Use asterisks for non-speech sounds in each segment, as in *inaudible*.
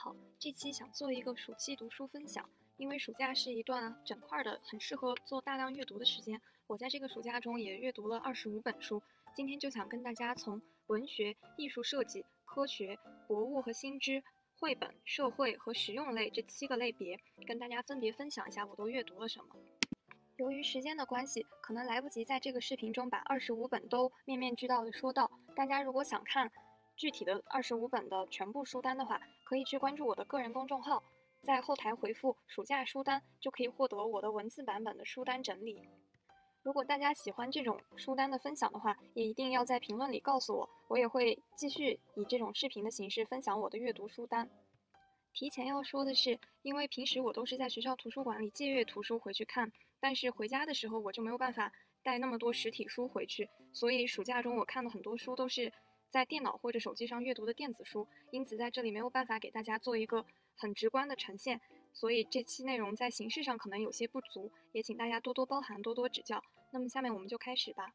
好，这期想做一个暑期读书分享，因为暑假是一段整块的很适合做大量阅读的时间。我在这个暑假中也阅读了二十五本书，今天就想跟大家从文学、艺术设计、科学、博物和新知、绘本、社会和实用类这七个类别，跟大家分别分享一下我都阅读了什么。由于时间的关系，可能来不及在这个视频中把二十五本都面面俱到的说到。大家如果想看具体的二十五本的全部书单的话，可以去关注我的个人公众号，在后台回复“暑假书单”就可以获得我的文字版本的书单整理。如果大家喜欢这种书单的分享的话，也一定要在评论里告诉我，我也会继续以这种视频的形式分享我的阅读书单。提前要说的是，因为平时我都是在学校图书馆里借阅图书回去看。但是回家的时候我就没有办法带那么多实体书回去，所以暑假中我看的很多书都是在电脑或者手机上阅读的电子书，因此在这里没有办法给大家做一个很直观的呈现，所以这期内容在形式上可能有些不足，也请大家多多包涵，多多指教。那么下面我们就开始吧。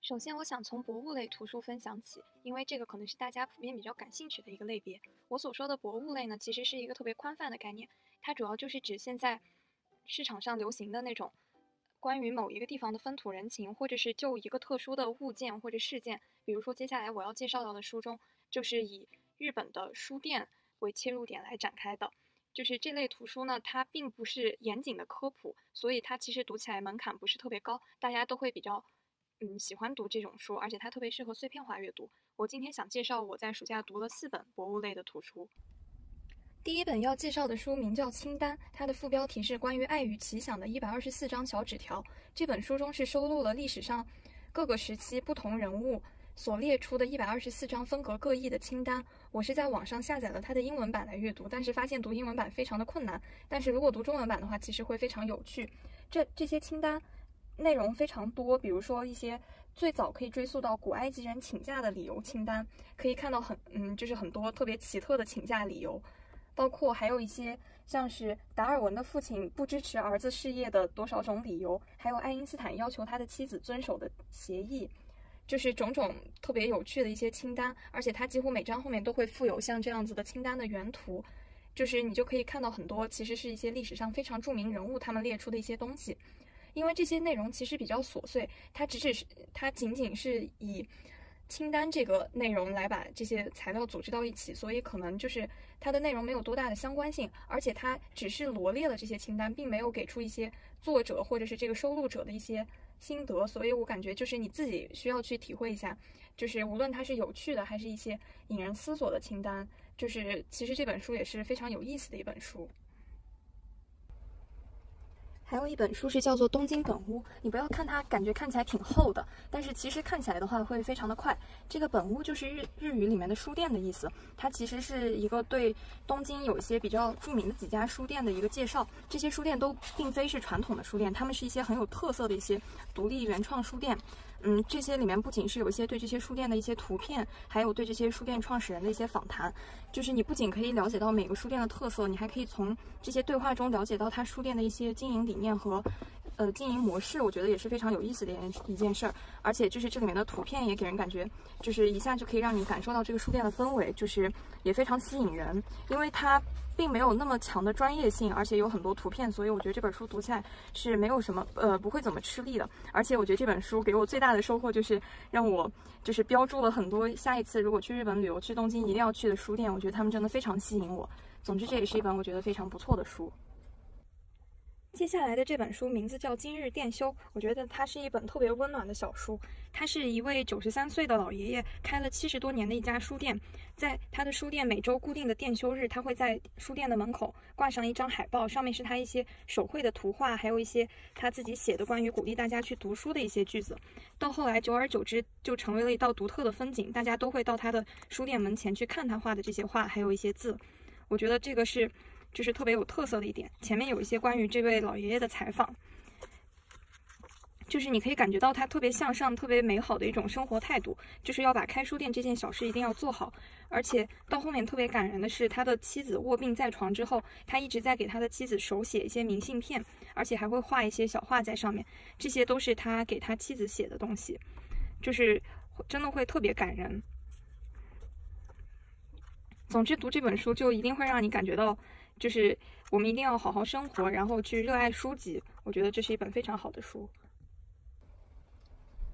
首先，我想从博物类图书分享起，因为这个可能是大家普遍比较感兴趣的一个类别。我所说的博物类呢，其实是一个特别宽泛的概念，它主要就是指现在。市场上流行的那种关于某一个地方的风土人情，或者是就一个特殊的物件或者事件，比如说接下来我要介绍到的书中，就是以日本的书店为切入点来展开的。就是这类图书呢，它并不是严谨的科普，所以它其实读起来门槛不是特别高，大家都会比较嗯喜欢读这种书，而且它特别适合碎片化阅读。我今天想介绍我在暑假读了四本博物类的图书。第一本要介绍的书名叫《清单》，它的副标题是关于爱与奇想的一百二十四张小纸条。这本书中是收录了历史上各个时期不同人物所列出的一百二十四张风格各异的清单。我是在网上下载了它的英文版来阅读，但是发现读英文版非常的困难。但是如果读中文版的话，其实会非常有趣。这这些清单内容非常多，比如说一些最早可以追溯到古埃及人请假的理由清单，可以看到很嗯，就是很多特别奇特的请假理由。包括还有一些像是达尔文的父亲不支持儿子事业的多少种理由，还有爱因斯坦要求他的妻子遵守的协议，就是种种特别有趣的一些清单。而且它几乎每章后面都会附有像这样子的清单的原图，就是你就可以看到很多其实是一些历史上非常著名人物他们列出的一些东西。因为这些内容其实比较琐碎，它只是它仅仅是以。清单这个内容来把这些材料组织到一起，所以可能就是它的内容没有多大的相关性，而且它只是罗列了这些清单，并没有给出一些作者或者是这个收录者的一些心得，所以我感觉就是你自己需要去体会一下，就是无论它是有趣的还是一些引人思索的清单，就是其实这本书也是非常有意思的一本书。还有一本书是叫做《东京本屋》，你不要看它，感觉看起来挺厚的，但是其实看起来的话会非常的快。这个本屋就是日日语里面的书店的意思，它其实是一个对东京有一些比较著名的几家书店的一个介绍。这些书店都并非是传统的书店，它们是一些很有特色的一些独立原创书店。嗯，这些里面不仅是有一些对这些书店的一些图片，还有对这些书店创始人的一些访谈。就是你不仅可以了解到每个书店的特色，你还可以从这些对话中了解到它书店的一些经营理念和。呃，经营模式我觉得也是非常有意思的一一件事儿，而且就是这里面的图片也给人感觉，就是一下就可以让你感受到这个书店的氛围，就是也非常吸引人，因为它并没有那么强的专业性，而且有很多图片，所以我觉得这本书读起来是没有什么呃不会怎么吃力的。而且我觉得这本书给我最大的收获就是让我就是标注了很多下一次如果去日本旅游去东京一定要去的书店，我觉得他们真的非常吸引我。总之这也是一本我觉得非常不错的书。接下来的这本书名字叫《今日店修》，我觉得它是一本特别温暖的小书。他是一位九十三岁的老爷爷，开了七十多年的一家书店。在他的书店每周固定的店休日，他会在书店的门口挂上一张海报，上面是他一些手绘的图画，还有一些他自己写的关于鼓励大家去读书的一些句子。到后来，久而久之，就成为了一道独特的风景，大家都会到他的书店门前去看他画的这些画，还有一些字。我觉得这个是。就是特别有特色的一点，前面有一些关于这位老爷爷的采访，就是你可以感觉到他特别向上、特别美好的一种生活态度，就是要把开书店这件小事一定要做好。而且到后面特别感人的是，他的妻子卧病在床之后，他一直在给他的妻子手写一些明信片，而且还会画一些小画在上面，这些都是他给他妻子写的东西，就是真的会特别感人。总之，读这本书就一定会让你感觉到，就是我们一定要好好生活，然后去热爱书籍。我觉得这是一本非常好的书。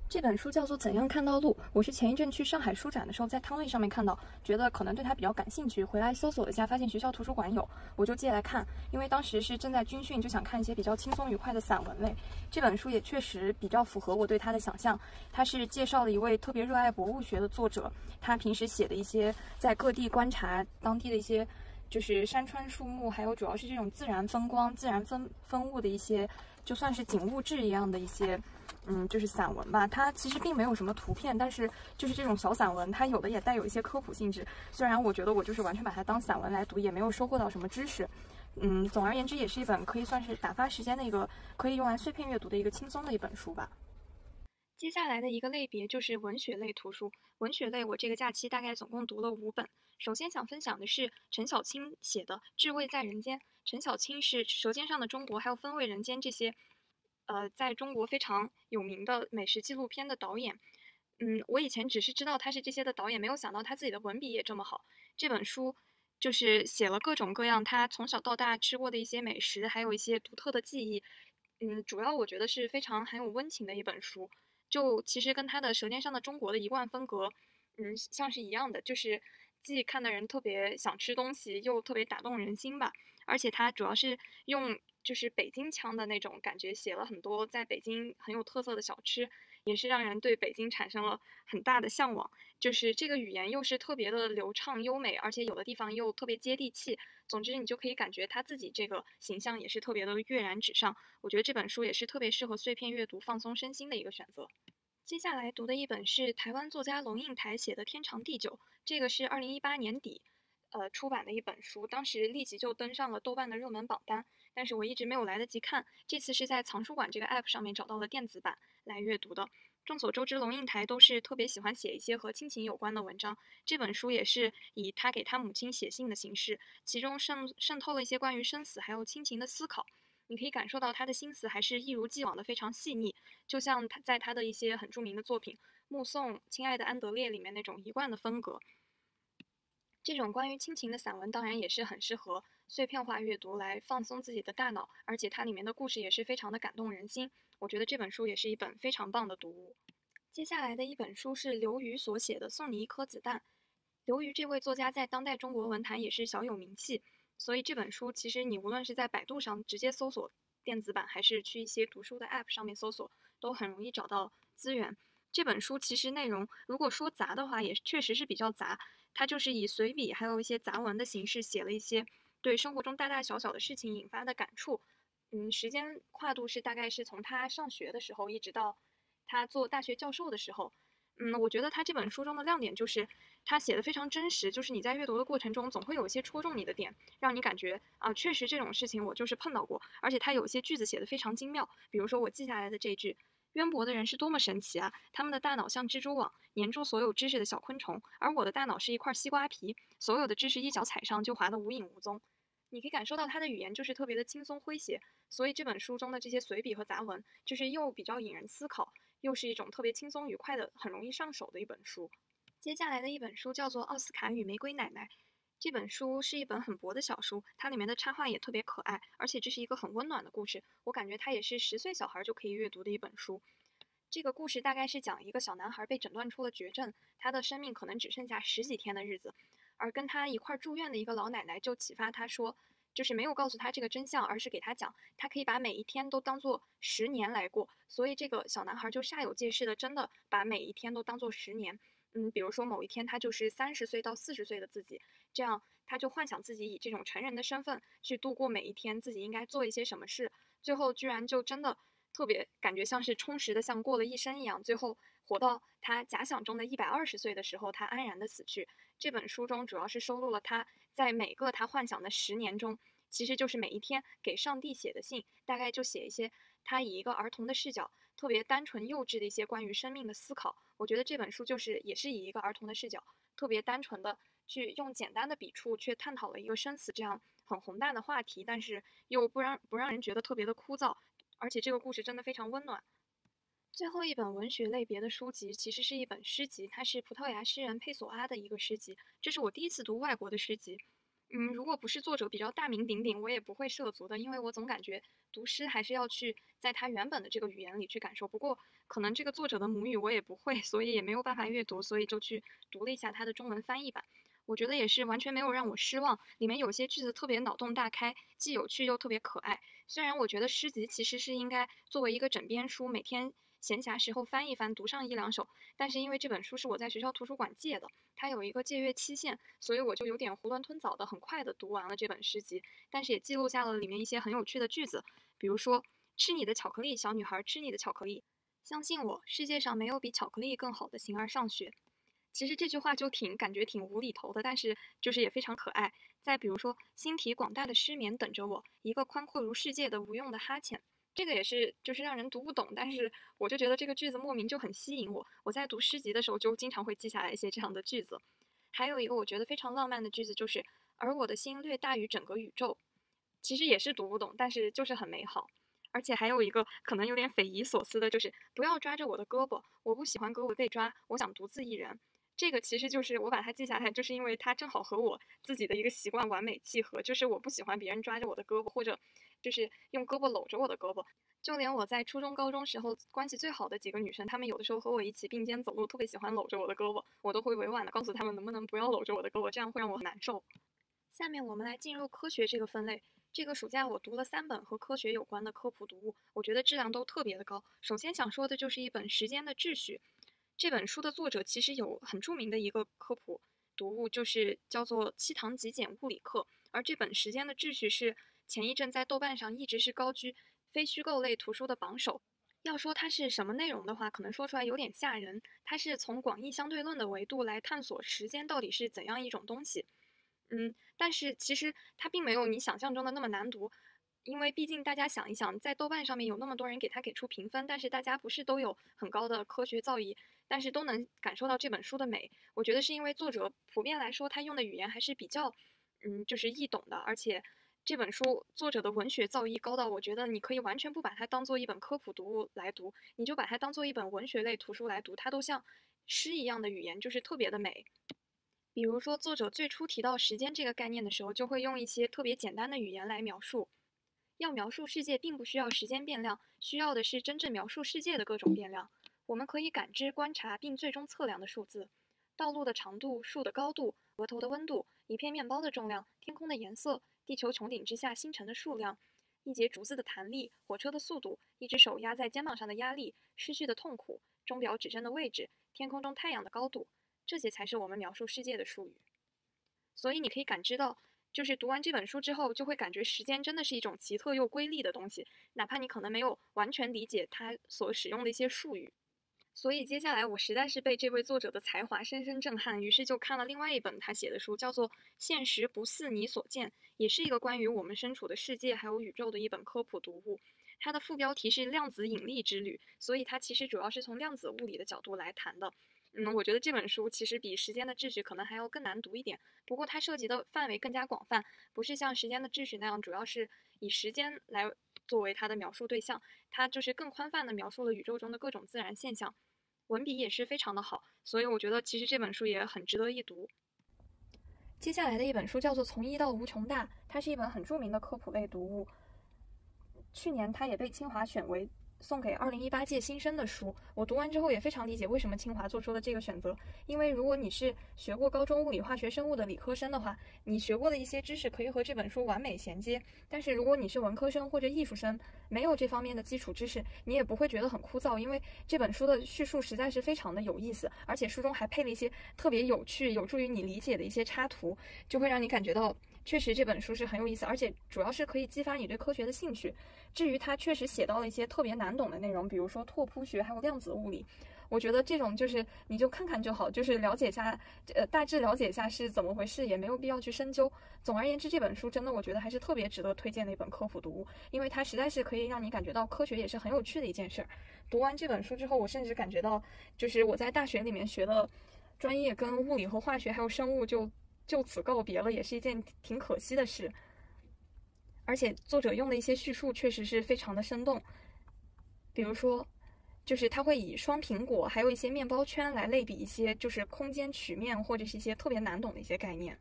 这本书叫做《怎样看到路》，我是前一阵去上海书展的时候在摊位上面看到，觉得可能对它比较感兴趣，回来搜索了一下，发现学校图书馆有，我就借来看。因为当时是正在军训，就想看一些比较轻松愉快的散文类。这本书也确实比较符合我对它的想象。它是介绍了一位特别热爱博物学的作者，他平时写的一些在各地观察当地的一些，就是山川树木，还有主要是这种自然风光、自然风风物的一些，就算是景物志一样的一些。嗯，就是散文吧，它其实并没有什么图片，但是就是这种小散文，它有的也带有一些科普性质。虽然我觉得我就是完全把它当散文来读，也没有收获到什么知识。嗯，总而言之，也是一本可以算是打发时间的一个，可以用来碎片阅读的一个轻松的一本书吧。接下来的一个类别就是文学类图书。文学类，我这个假期大概总共读了五本。首先想分享的是陈小青写的《至味在人间》。陈小青是《舌尖上的中国》还有《风味人间》这些。呃，在中国非常有名的美食纪录片的导演，嗯，我以前只是知道他是这些的导演，没有想到他自己的文笔也这么好。这本书就是写了各种各样他从小到大吃过的一些美食，还有一些独特的记忆。嗯，主要我觉得是非常很有温情的一本书。就其实跟他的《舌尖上的中国》的一贯风格，嗯，像是一样的，就是既看的人特别想吃东西，又特别打动人心吧。而且他主要是用。就是北京腔的那种感觉，写了很多在北京很有特色的小吃，也是让人对北京产生了很大的向往。就是这个语言又是特别的流畅优美，而且有的地方又特别接地气。总之，你就可以感觉他自己这个形象也是特别的跃然纸上。我觉得这本书也是特别适合碎片阅读、放松身心的一个选择。接下来读的一本是台湾作家龙应台写的《天长地久》，这个是二零一八年底，呃出版的一本书，当时立即就登上了豆瓣的热门榜单。但是我一直没有来得及看，这次是在藏书馆这个 app 上面找到了电子版来阅读的。众所周知，龙应台都是特别喜欢写一些和亲情有关的文章，这本书也是以他给他母亲写信的形式，其中渗渗透了一些关于生死还有亲情的思考。你可以感受到他的心思还是一如既往的非常细腻，就像他在他的一些很著名的作品《目送亲爱的安德烈》里面那种一贯的风格。这种关于亲情的散文当然也是很适合。碎片化阅读来放松自己的大脑，而且它里面的故事也是非常的感动人心。我觉得这本书也是一本非常棒的读物。接下来的一本书是刘瑜所写的《送你一颗子弹》。刘瑜这位作家在当代中国文坛也是小有名气，所以这本书其实你无论是在百度上直接搜索电子版，还是去一些读书的 App 上面搜索，都很容易找到资源。这本书其实内容如果说杂的话，也确实是比较杂。他就是以随笔还有一些杂文的形式写了一些。对生活中大大小小的事情引发的感触，嗯，时间跨度是大概是从他上学的时候一直到他做大学教授的时候，嗯，我觉得他这本书中的亮点就是他写的非常真实，就是你在阅读的过程中总会有一些戳中你的点，让你感觉啊，确实这种事情我就是碰到过，而且他有些句子写的非常精妙，比如说我记下来的这句。渊博的人是多么神奇啊！他们的大脑像蜘蛛网，粘住所有知识的小昆虫，而我的大脑是一块西瓜皮，所有的知识一脚踩上就滑得无影无踪。你可以感受到他的语言就是特别的轻松诙谐，所以这本书中的这些随笔和杂文，就是又比较引人思考，又是一种特别轻松愉快的、很容易上手的一本书。接下来的一本书叫做《奥斯卡与玫瑰奶奶》。这本书是一本很薄的小书，它里面的插画也特别可爱，而且这是一个很温暖的故事。我感觉它也是十岁小孩就可以阅读的一本书。这个故事大概是讲一个小男孩被诊断出了绝症，他的生命可能只剩下十几天的日子，而跟他一块住院的一个老奶奶就启发他说，就是没有告诉他这个真相，而是给他讲，他可以把每一天都当做十年来过。所以这个小男孩就煞有介事的真的把每一天都当做十年。嗯，比如说某一天他就是三十岁到四十岁的自己，这样他就幻想自己以这种成人的身份去度过每一天，自己应该做一些什么事，最后居然就真的特别感觉像是充实的，像过了一生一样，最后活到他假想中的一百二十岁的时候，他安然的死去。这本书中主要是收录了他在每个他幻想的十年中，其实就是每一天给上帝写的信，大概就写一些他以一个儿童的视角。特别单纯幼稚的一些关于生命的思考，我觉得这本书就是也是以一个儿童的视角，特别单纯的去用简单的笔触，去探讨了一个生死这样很宏大的话题，但是又不让不让人觉得特别的枯燥，而且这个故事真的非常温暖。最后一本文学类别的书籍其实是一本诗集，它是葡萄牙诗人佩索阿的一个诗集。这是我第一次读外国的诗集。嗯，如果不是作者比较大名鼎鼎，我也不会涉足的，因为我总感觉读诗还是要去在他原本的这个语言里去感受。不过可能这个作者的母语我也不会，所以也没有办法阅读，所以就去读了一下他的中文翻译版。我觉得也是完全没有让我失望，里面有些句子特别脑洞大开，既有趣又特别可爱。虽然我觉得诗集其实是应该作为一个枕边书，每天。闲暇时候翻一翻，读上一两首。但是因为这本书是我在学校图书馆借的，它有一个借阅期限，所以我就有点囫囵吞枣的，很快的读完了这本诗集。但是也记录下了里面一些很有趣的句子，比如说“吃你的巧克力，小女孩，吃你的巧克力。相信我，世界上没有比巧克力更好的形而上学。”其实这句话就挺感觉挺无厘头的，但是就是也非常可爱。再比如说“心体广大的失眠等着我，一个宽阔如世界的无用的哈欠。”这个也是，就是让人读不懂，但是我就觉得这个句子莫名就很吸引我。我在读诗集的时候就经常会记下来一些这样的句子。还有一个我觉得非常浪漫的句子，就是“而我的心略大于整个宇宙”，其实也是读不懂，但是就是很美好。而且还有一个可能有点匪夷所思的，就是“不要抓着我的胳膊，我不喜欢胳膊被抓，我想独自一人”。这个其实就是我把它记下来，就是因为它正好和我自己的一个习惯完美契合，就是我不喜欢别人抓着我的胳膊或者。就是用胳膊搂着我的胳膊，就连我在初中、高中时候关系最好的几个女生，她们有的时候和我一起并肩走路，特别喜欢搂着我的胳膊，我都会委婉的告诉她们，能不能不要搂着我的胳膊，这样会让我很难受。下面我们来进入科学这个分类。这个暑假我读了三本和科学有关的科普读物，我觉得质量都特别的高。首先想说的就是一本《时间的秩序》，这本书的作者其实有很著名的一个科普读物，就是叫做《七堂极简物理课》，而这本《时间的秩序》是。前一阵在豆瓣上一直是高居非虚构类图书的榜首。要说它是什么内容的话，可能说出来有点吓人。它是从广义相对论的维度来探索时间到底是怎样一种东西。嗯，但是其实它并没有你想象中的那么难读，因为毕竟大家想一想，在豆瓣上面有那么多人给它给出评分，但是大家不是都有很高的科学造诣，但是都能感受到这本书的美。我觉得是因为作者普遍来说他用的语言还是比较，嗯，就是易懂的，而且。这本书作者的文学造诣高到，我觉得你可以完全不把它当做一本科普读物来读，你就把它当做一本文学类图书来读，它都像诗一样的语言，就是特别的美。比如说，作者最初提到时间这个概念的时候，就会用一些特别简单的语言来描述。要描述世界，并不需要时间变量，需要的是真正描述世界的各种变量。我们可以感知、观察并最终测量的数字：道路的长度、树的高度、额头的温度、一片面包的重量、天空的颜色。地球穹顶之下星辰的数量，一节竹子的弹力，火车的速度，一只手压在肩膀上的压力，失去的痛苦，钟表指针的位置，天空中太阳的高度，这些才是我们描述世界的术语。所以你可以感知到，就是读完这本书之后，就会感觉时间真的是一种奇特又瑰丽的东西，哪怕你可能没有完全理解它所使用的一些术语。所以接下来我实在是被这位作者的才华深深震撼，于是就看了另外一本他写的书，叫做《现实不似你所见》，也是一个关于我们身处的世界还有宇宙的一本科普读物。它的副标题是《量子引力之旅》，所以它其实主要是从量子物理的角度来谈的。嗯，我觉得这本书其实比《时间的秩序》可能还要更难读一点，不过它涉及的范围更加广泛，不是像《时间的秩序》那样主要是以时间来作为它的描述对象，它就是更宽泛的描述了宇宙中的各种自然现象。文笔也是非常的好，所以我觉得其实这本书也很值得一读。接下来的一本书叫做《从一到无穷大》，它是一本很著名的科普类读物。去年它也被清华选为。送给二零一八届新生的书，我读完之后也非常理解为什么清华做出了这个选择。因为如果你是学过高中物理、化学、生物的理科生的话，你学过的一些知识可以和这本书完美衔接。但是如果你是文科生或者艺术生，没有这方面的基础知识，你也不会觉得很枯燥，因为这本书的叙述实在是非常的有意思，而且书中还配了一些特别有趣、有助于你理解的一些插图，就会让你感觉到。确实这本书是很有意思，而且主要是可以激发你对科学的兴趣。至于它确实写到了一些特别难懂的内容，比如说拓扑学还有量子物理，我觉得这种就是你就看看就好，就是了解一下，呃，大致了解一下是怎么回事，也没有必要去深究。总而言之，这本书真的我觉得还是特别值得推荐的一本科普读物，因为它实在是可以让你感觉到科学也是很有趣的一件事儿。读完这本书之后，我甚至感觉到，就是我在大学里面学的专业跟物理和化学还有生物就。就此告别了，也是一件挺可惜的事。而且作者用的一些叙述确实是非常的生动，比如说，就是他会以双苹果还有一些面包圈来类比一些就是空间曲面或者是一些特别难懂的一些概念。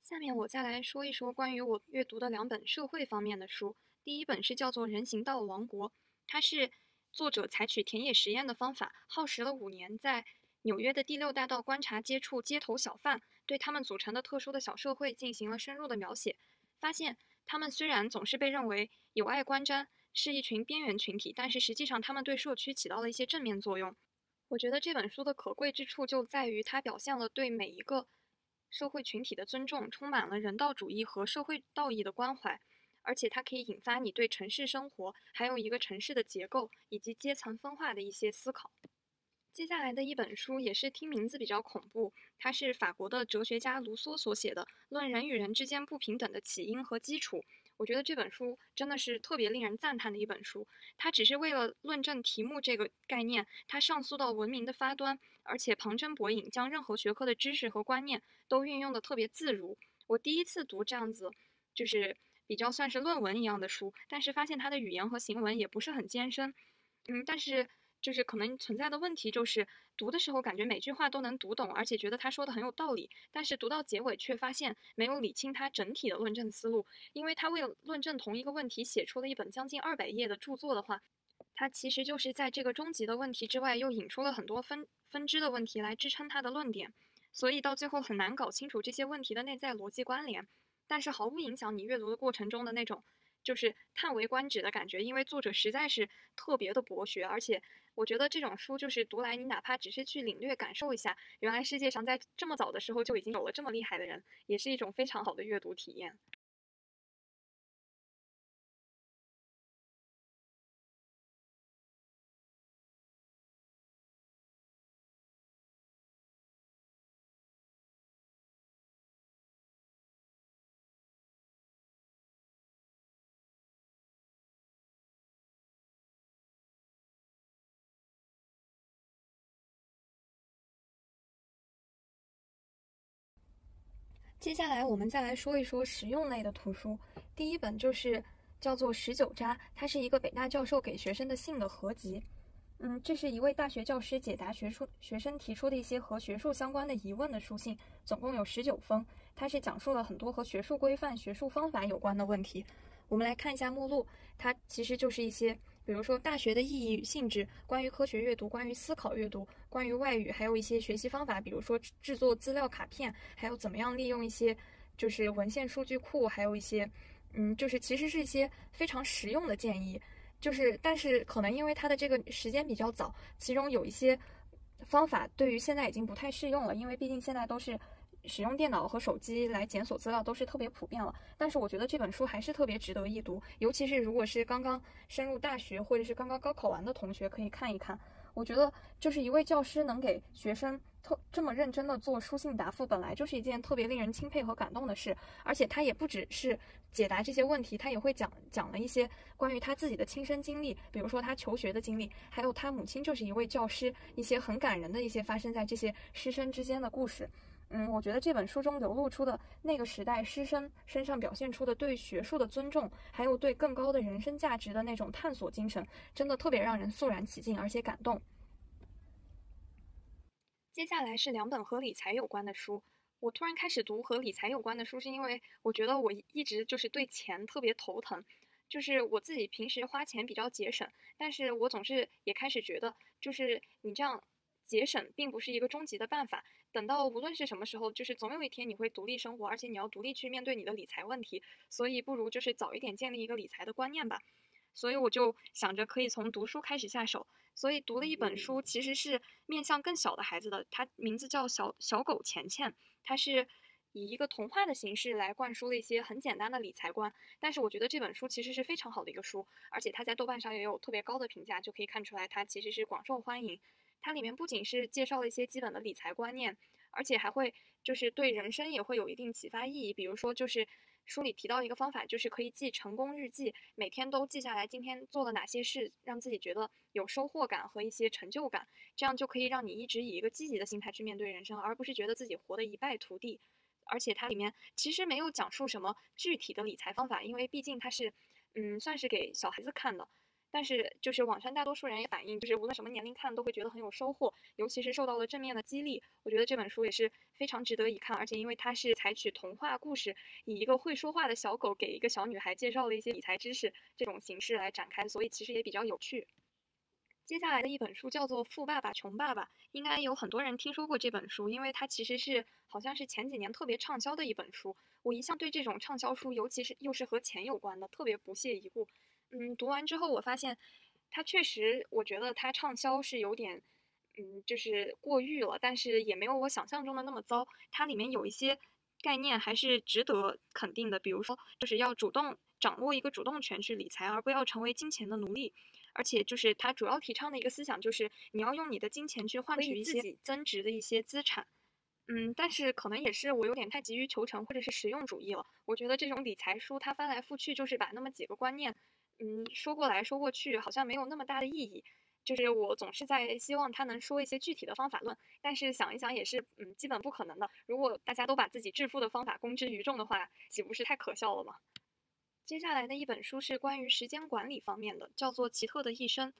下面我再来说一说关于我阅读的两本社会方面的书。第一本是叫做《人行道王国》，它是作者采取田野实验的方法，耗时了五年，在纽约的第六大道观察、接触街头小贩，对他们组成的特殊的小社会进行了深入的描写，发现他们虽然总是被认为有碍观瞻，是一群边缘群体，但是实际上他们对社区起到了一些正面作用。我觉得这本书的可贵之处就在于它表现了对每一个。社会群体的尊重充满了人道主义和社会道义的关怀，而且它可以引发你对城市生活，还有一个城市的结构以及阶层分化的一些思考。接下来的一本书也是听名字比较恐怖，它是法国的哲学家卢梭所写的《论人与人之间不平等的起因和基础》。我觉得这本书真的是特别令人赞叹的一本书。它只是为了论证题目这个概念，它上溯到文明的发端，而且旁征博引，将任何学科的知识和观念都运用的特别自如。我第一次读这样子，就是比较算是论文一样的书，但是发现它的语言和行文也不是很艰深。嗯，但是。就是可能存在的问题，就是读的时候感觉每句话都能读懂，而且觉得他说的很有道理，但是读到结尾却发现没有理清他整体的论证思路。因为他为了论证同一个问题写出了一本将近二百页的著作的话，他其实就是在这个终极的问题之外又引出了很多分分支的问题来支撑他的论点，所以到最后很难搞清楚这些问题的内在逻辑关联。但是毫不影响你阅读的过程中的那种就是叹为观止的感觉，因为作者实在是特别的博学，而且。我觉得这种书就是读来，你哪怕只是去领略感受一下，原来世界上在这么早的时候就已经有了这么厉害的人，也是一种非常好的阅读体验。接下来我们再来说一说实用类的图书。第一本就是叫做《十九札》，它是一个北大教授给学生的信的合集。嗯，这是一位大学教师解答学术学生提出的一些和学术相关的疑问的书信，总共有十九封。它是讲述了很多和学术规范、学术方法有关的问题。我们来看一下目录，它其实就是一些。比如说大学的意义与性质，关于科学阅读，关于思考阅读，关于外语，还有一些学习方法，比如说制作资料卡片，还有怎么样利用一些就是文献数据库，还有一些，嗯，就是其实是一些非常实用的建议。就是但是可能因为它的这个时间比较早，其中有一些方法对于现在已经不太适用了，因为毕竟现在都是。使用电脑和手机来检索资料都是特别普遍了，但是我觉得这本书还是特别值得一读，尤其是如果是刚刚升入大学或者是刚刚高考完的同学可以看一看。我觉得就是一位教师能给学生特这么认真的做书信答复，本来就是一件特别令人钦佩和感动的事。而且他也不只是解答这些问题，他也会讲讲了一些关于他自己的亲身经历，比如说他求学的经历，还有他母亲就是一位教师，一些很感人的一些发生在这些师生之间的故事。嗯，我觉得这本书中流露出的那个时代师生身上表现出的对学术的尊重，还有对更高的人生价值的那种探索精神，真的特别让人肃然起敬，而且感动。接下来是两本和理财有关的书。我突然开始读和理财有关的书，是因为我觉得我一直就是对钱特别头疼，就是我自己平时花钱比较节省，但是我总是也开始觉得，就是你这样节省并不是一个终极的办法。等到无论是什么时候，就是总有一天你会独立生活，而且你要独立去面对你的理财问题，所以不如就是早一点建立一个理财的观念吧。所以我就想着可以从读书开始下手，所以读了一本书，其实是面向更小的孩子的，它名字叫《小小狗钱钱》，它是以一个童话的形式来灌输了一些很简单的理财观。但是我觉得这本书其实是非常好的一个书，而且它在豆瓣上也有特别高的评价，就可以看出来它其实是广受欢迎。它里面不仅是介绍了一些基本的理财观念，而且还会就是对人生也会有一定启发意义。比如说，就是书里提到一个方法，就是可以记成功日记，每天都记下来今天做了哪些事，让自己觉得有收获感和一些成就感，这样就可以让你一直以一个积极的心态去面对人生，而不是觉得自己活得一败涂地。而且它里面其实没有讲述什么具体的理财方法，因为毕竟它是，嗯，算是给小孩子看的。但是就是网上大多数人也反映，就是无论什么年龄看都会觉得很有收获，尤其是受到了正面的激励。我觉得这本书也是非常值得一看，而且因为它是采取童话故事，以一个会说话的小狗给一个小女孩介绍了一些理财知识这种形式来展开，所以其实也比较有趣。接下来的一本书叫做《富爸爸穷爸爸》，应该有很多人听说过这本书，因为它其实是好像是前几年特别畅销的一本书。我一向对这种畅销书，尤其是又是和钱有关的，特别不屑一顾。嗯，读完之后我发现，它确实，我觉得它畅销是有点，嗯，就是过誉了，但是也没有我想象中的那么糟。它里面有一些概念还是值得肯定的，比如说，就是要主动掌握一个主动权去理财，而不要成为金钱的奴隶。而且就是它主要提倡的一个思想，就是你要用你的金钱去换取一些增值的一些资产。嗯，但是可能也是我有点太急于求成或者是实用主义了。我觉得这种理财书它翻来覆去就是把那么几个观念。嗯，说过来说过去，好像没有那么大的意义。就是我总是在希望他能说一些具体的方法论，但是想一想也是，嗯，基本不可能的。如果大家都把自己致富的方法公之于众的话，岂不是太可笑了吗？接下来的一本书是关于时间管理方面的，叫做《奇特的一生》。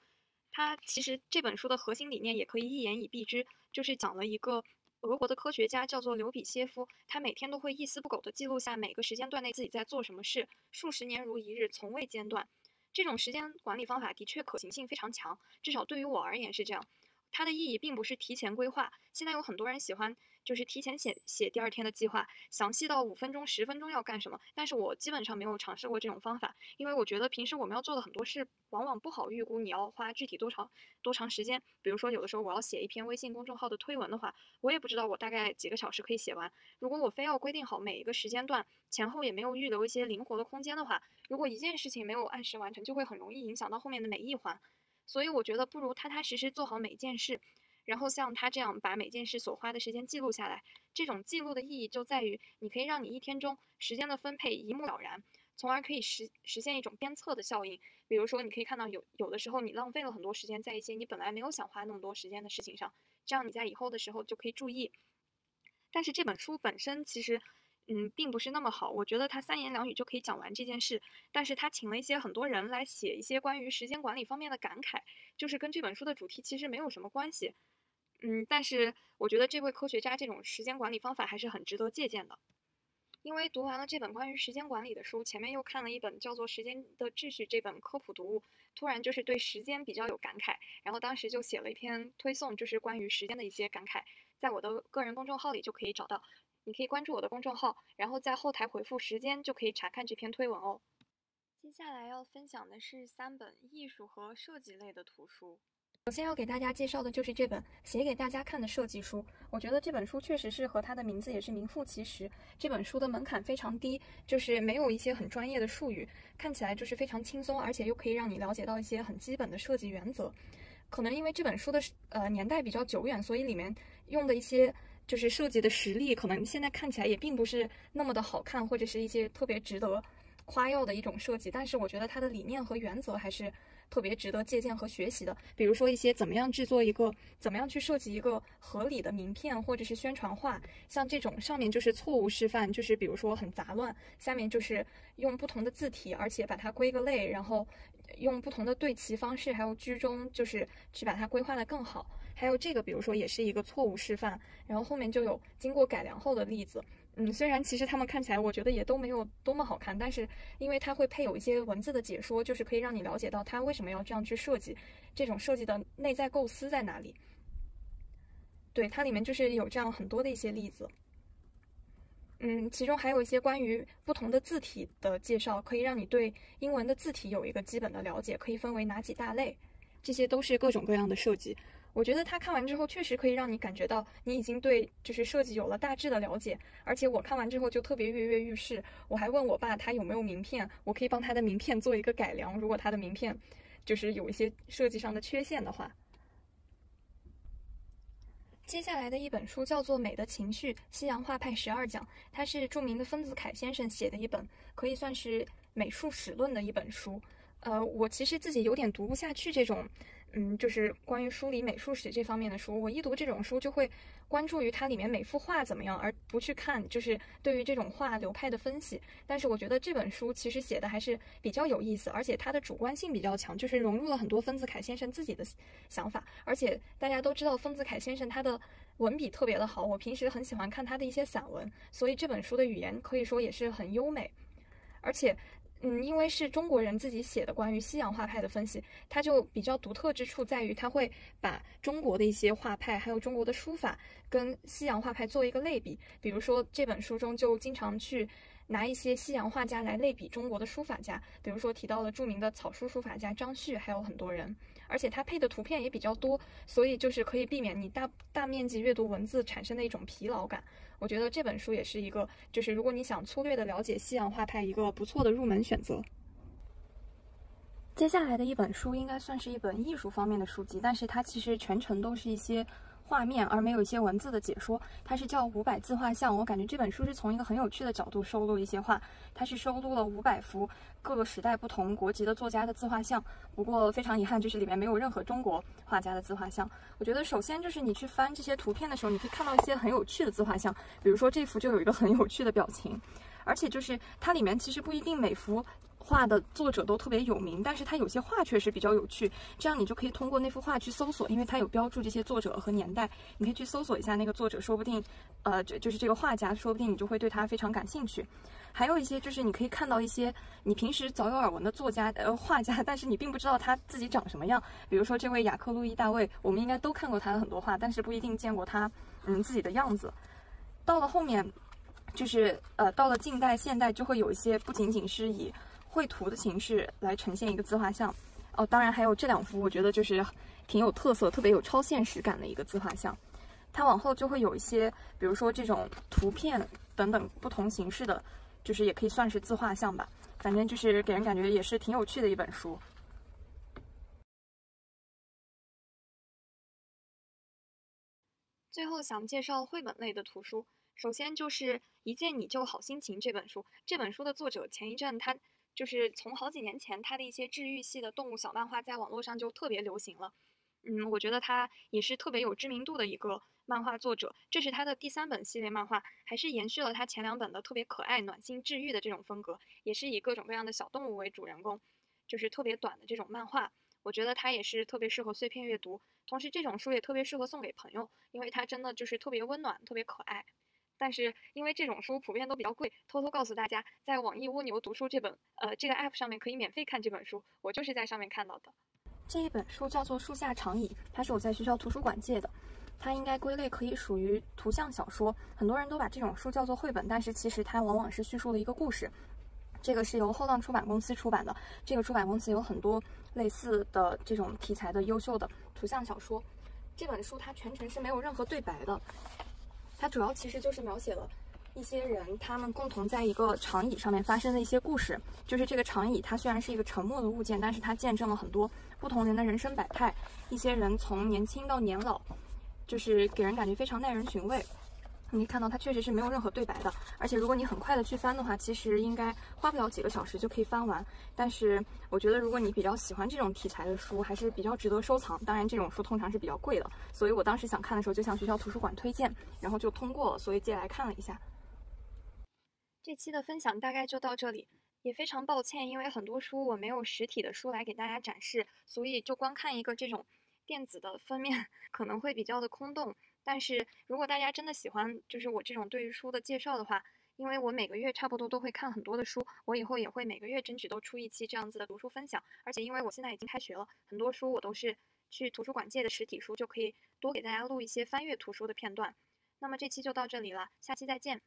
它其实这本书的核心理念也可以一言以蔽之，就是讲了一个俄国的科学家叫做刘比歇夫，他每天都会一丝不苟地记录下每个时间段内自己在做什么事，数十年如一日，从未间断。这种时间管理方法的确可行性非常强，至少对于我而言是这样。它的意义并不是提前规划，现在有很多人喜欢。就是提前写写第二天的计划，详细到五分钟、十分钟要干什么。但是我基本上没有尝试过这种方法，因为我觉得平时我们要做的很多事，往往不好预估你要花具体多长多长时间。比如说，有的时候我要写一篇微信公众号的推文的话，我也不知道我大概几个小时可以写完。如果我非要规定好每一个时间段前后也没有预留一些灵活的空间的话，如果一件事情没有按时完成，就会很容易影响到后面的每一环。所以我觉得不如踏踏实实做好每一件事。然后像他这样把每件事所花的时间记录下来，这种记录的意义就在于，你可以让你一天中时间的分配一目了然，从而可以实实现一种鞭策的效应。比如说，你可以看到有有的时候你浪费了很多时间在一些你本来没有想花那么多时间的事情上，这样你在以后的时候就可以注意。但是这本书本身其实，嗯，并不是那么好。我觉得他三言两语就可以讲完这件事，但是他请了一些很多人来写一些关于时间管理方面的感慨，就是跟这本书的主题其实没有什么关系。嗯，但是我觉得这位科学家这种时间管理方法还是很值得借鉴的。因为读完了这本关于时间管理的书，前面又看了一本叫做《时间的秩序》这本科普读物，突然就是对时间比较有感慨，然后当时就写了一篇推送，就是关于时间的一些感慨，在我的个人公众号里就可以找到，你可以关注我的公众号，然后在后台回复“时间”就可以查看这篇推文哦。接下来要分享的是三本艺术和设计类的图书。首先要给大家介绍的就是这本写给大家看的设计书。我觉得这本书确实是和它的名字也是名副其实。这本书的门槛非常低，就是没有一些很专业的术语，看起来就是非常轻松，而且又可以让你了解到一些很基本的设计原则。可能因为这本书的呃年代比较久远，所以里面用的一些就是设计的实例，可能现在看起来也并不是那么的好看，或者是一些特别值得夸耀的一种设计。但是我觉得它的理念和原则还是。特别值得借鉴和学习的，比如说一些怎么样制作一个，怎么样去设计一个合理的名片或者是宣传画，像这种上面就是错误示范，就是比如说很杂乱，下面就是用不同的字体，而且把它归个类，然后用不同的对齐方式，还有居中，就是去把它规划的更好。还有这个，比如说也是一个错误示范，然后后面就有经过改良后的例子。嗯，虽然其实他们看起来，我觉得也都没有多么好看，但是因为它会配有一些文字的解说，就是可以让你了解到它为什么要这样去设计，这种设计的内在构思在哪里。对，它里面就是有这样很多的一些例子。嗯，其中还有一些关于不同的字体的介绍，可以让你对英文的字体有一个基本的了解，可以分为哪几大类，这些都是各种各样的设计。我觉得他看完之后，确实可以让你感觉到你已经对就是设计有了大致的了解。而且我看完之后就特别跃跃欲试，我还问我爸他有没有名片，我可以帮他的名片做一个改良。如果他的名片就是有一些设计上的缺陷的话。接下来的一本书叫做《美的情绪：西洋画派十二讲》，它是著名的丰子恺先生写的一本，可以算是美术史论的一本书。呃，我其实自己有点读不下去这种。嗯，就是关于梳理美术史这方面的书，我一读这种书就会关注于它里面每幅画怎么样，而不去看就是对于这种画流派的分析。但是我觉得这本书其实写的还是比较有意思，而且它的主观性比较强，就是融入了很多丰子恺先生自己的想法。而且大家都知道丰子恺先生他的文笔特别的好，我平时很喜欢看他的一些散文，所以这本书的语言可以说也是很优美，而且。嗯，因为是中国人自己写的关于西洋画派的分析，它就比较独特之处在于，它会把中国的一些画派，还有中国的书法跟西洋画派做一个类比。比如说这本书中就经常去拿一些西洋画家来类比中国的书法家，比如说提到了著名的草书书法家张旭，还有很多人。而且它配的图片也比较多，所以就是可以避免你大大面积阅读文字产生的一种疲劳感。我觉得这本书也是一个，就是如果你想粗略的了解西洋画派，一个不错的入门选择。接下来的一本书应该算是一本艺术方面的书籍，但是它其实全程都是一些。画面，而没有一些文字的解说。它是叫《五百自画像》，我感觉这本书是从一个很有趣的角度收录一些画。它是收录了五百幅各个时代不同国籍的作家的自画像。不过非常遗憾，就是里面没有任何中国画家的自画像。我觉得首先就是你去翻这些图片的时候，你可以看到一些很有趣的自画像，比如说这幅就有一个很有趣的表情，而且就是它里面其实不一定每幅。画的作者都特别有名，但是他有些画确实比较有趣，这样你就可以通过那幅画去搜索，因为它有标注这些作者和年代，你可以去搜索一下那个作者，说不定，呃，就就是这个画家，说不定你就会对他非常感兴趣。还有一些就是你可以看到一些你平时早有耳闻的作家，呃，画家，但是你并不知道他自己长什么样。比如说这位雅克·路易·大卫，我们应该都看过他的很多画，但是不一定见过他，嗯，自己的样子。到了后面，就是呃，到了近代、现代，就会有一些不仅仅是以绘图的形式来呈现一个自画像，哦，当然还有这两幅，我觉得就是挺有特色、特别有超现实感的一个自画像。它往后就会有一些，比如说这种图片等等不同形式的，就是也可以算是自画像吧。反正就是给人感觉也是挺有趣的一本书。最后想介绍绘本类的图书，首先就是《一见你就好心情》这本书。这本书的作者前一阵他。就是从好几年前，他的一些治愈系的动物小漫画在网络上就特别流行了。嗯，我觉得他也是特别有知名度的一个漫画作者。这是他的第三本系列漫画，还是延续了他前两本的特别可爱、暖心、治愈的这种风格，也是以各种各样的小动物为主人公，就是特别短的这种漫画。我觉得它也是特别适合碎片阅读，同时这种书也特别适合送给朋友，因为它真的就是特别温暖、特别可爱。但是因为这种书普遍都比较贵，偷偷告诉大家，在网易蜗牛读书这本呃这个 app 上面可以免费看这本书，我就是在上面看到的。这一本书叫做《树下长椅》，它是我在学校图书馆借的，它应该归类可以属于图像小说。很多人都把这种书叫做绘本，但是其实它往往是叙述了一个故事。这个是由后浪出版公司出版的，这个出版公司有很多类似的这种题材的优秀的图像小说。这本书它全程是没有任何对白的。它主要其实就是描写了一些人，他们共同在一个长椅上面发生的一些故事。就是这个长椅，它虽然是一个沉默的物件，但是它见证了很多不同人的人生百态。一些人从年轻到年老，就是给人感觉非常耐人寻味。你可以看到它确实是没有任何对白的，而且如果你很快的去翻的话，其实应该花不了几个小时就可以翻完。但是我觉得如果你比较喜欢这种题材的书，还是比较值得收藏。当然这种书通常是比较贵的，所以我当时想看的时候就向学校图书馆推荐，然后就通过了，所以借来看了一下。这期的分享大概就到这里，也非常抱歉，因为很多书我没有实体的书来给大家展示，所以就光看一个这种电子的封面 *laughs* 可能会比较的空洞。但是如果大家真的喜欢，就是我这种对于书的介绍的话，因为我每个月差不多都会看很多的书，我以后也会每个月争取都出一期这样子的读书分享。而且因为我现在已经开学了，很多书我都是去图书馆借的实体书，就可以多给大家录一些翻阅图书的片段。那么这期就到这里了，下期再见。